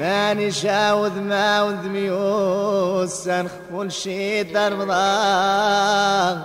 ماني شاوذ ما وذ ميوس سنخ كل شي دار مضان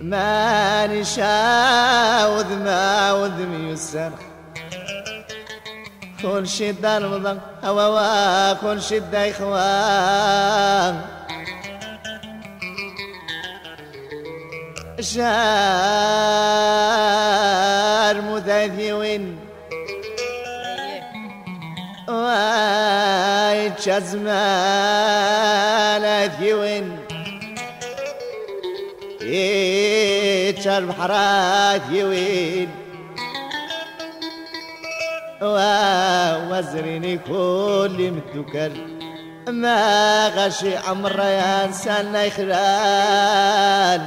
ماني شاوذ ما وذ ميوس سنخ كل شي دار مضان هوا كل شي دا إخوان. شار مذاذيوين واي جزمال ذيوين يتشار بحرات يوين وزريني كل متكر ما غشي يا انسان يخلال.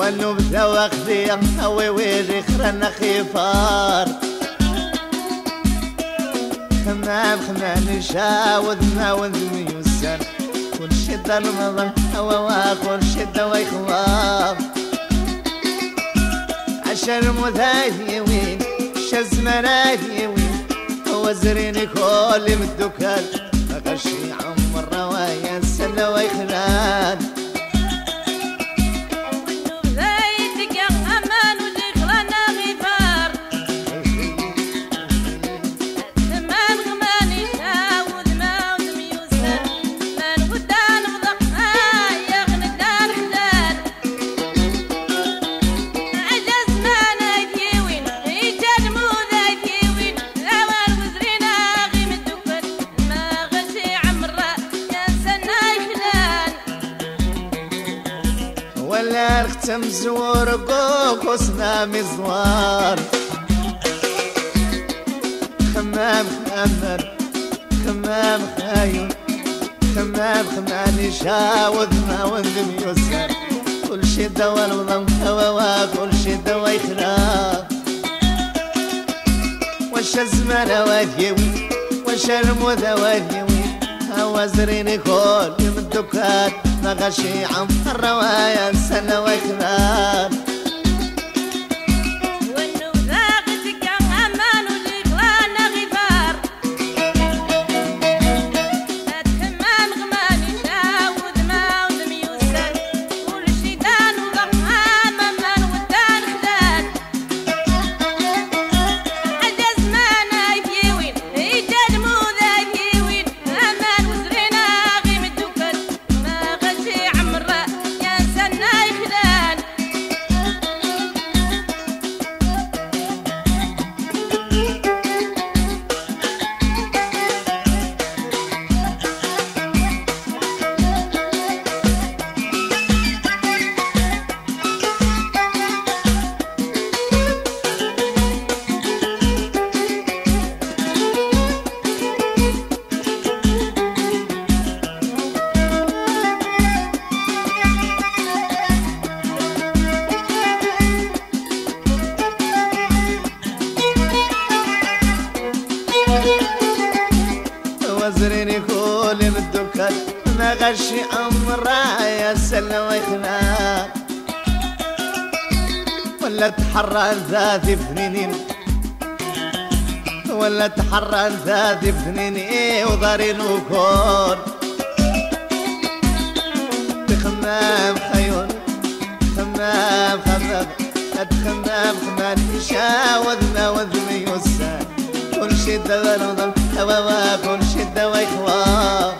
والنوم ذوق ذي هوي ويري خرنا خفار خمام خمان شاوذ ما وذ ميوسر كل شدة المظل هوا كل شدة ويخوام عشر مثاثي وين شزمناتي وين هو زريني كل مدوكال غشي عمر روايا سنة ويخلان قوقوس نامي زوار خمام خمر خمام خايون خمام خماني شاوذ ما وندم يسر. كل شي دوا الوضم هوا كل شي دوا يخراب وش الزمان واديوي وش الموذى واديوي هوا زريني كل يوم الدكات ما غشي عم الرواية سنة وكبار ولا تحرى ذاتي فنينين ولا تحرى ذاتي فنينين وضارين وكون تخمام خيون خمام خمام تخمام خمان يشاوذ ما وذ ميوسان كل شي دور وضل هوا كل شي دوا يخوا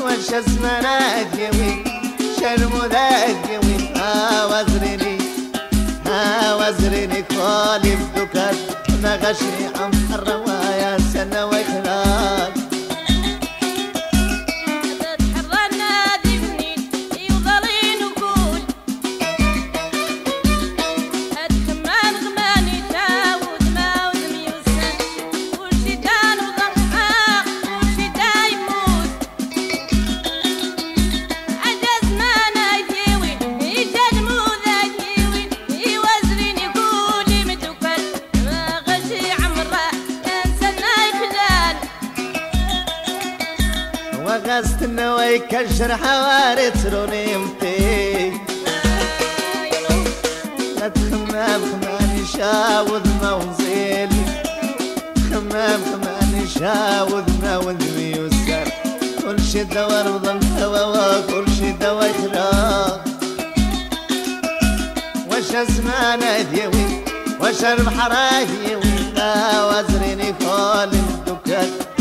وش اسمنا يوي كولي بدكات ما غشي عم الروايا غست النوي كشر حواري تروني متي لا تخمام خماني شاوذ ما وزيلي خمام خماني شاوذ ما وذمي يسر. كل شي دوار وظل هوا كل شي دوا يخرا وش اسمانا ديوي وش البحر ديوي لا وزريني كل الدكات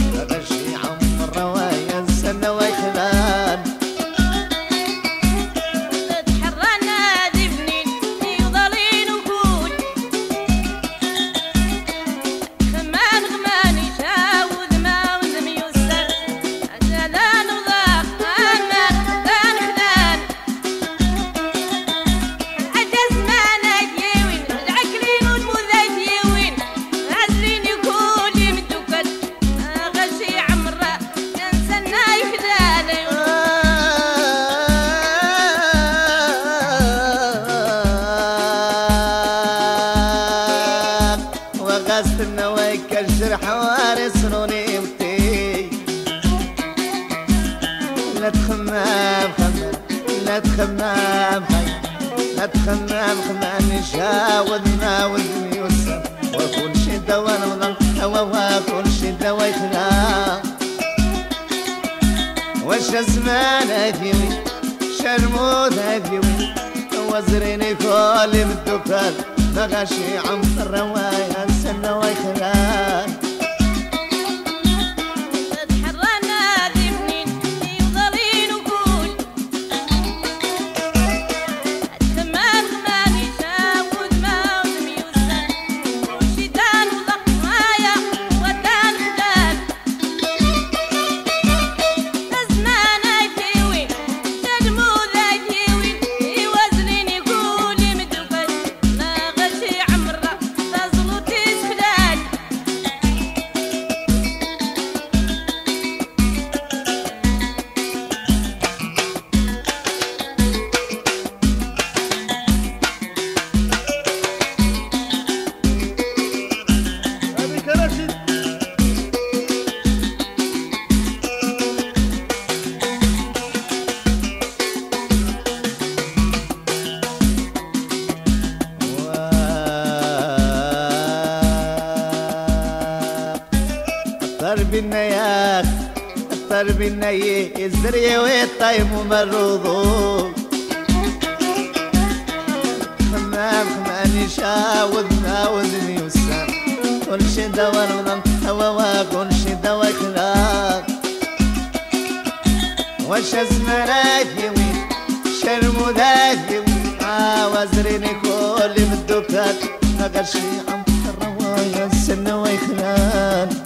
سنة لا تخمام خمام شاود ما وزني وكل شي دوا نظل هوا وكل شي دوا يخلام وش زمان اثيوي شرموت اثيوي وزريني كل بالدكان مغاشي عم الرواية سنة ويخلان بالنية الزرية والطيم ومرضو خمام خماني شاوذ ماوذني وسام كل شي دوا نظام هوا كل شي دوا خلاق وش اسمرات يوين شرمو ذات يوين وزريني كل بالدكات مقرشي عم الرواية السنة ويخلان.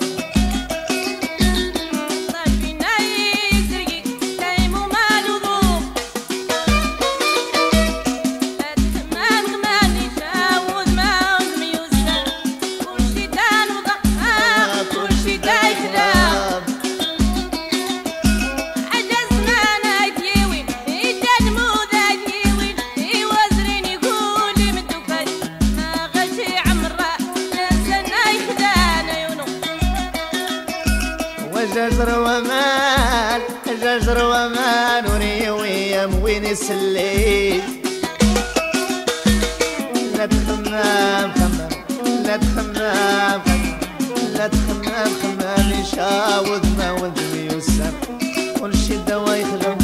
يسلي لا تخمام خمام لا خمام لا تخمام خمام يشاوذ ما وذ يسر. كل شي دوا يخلم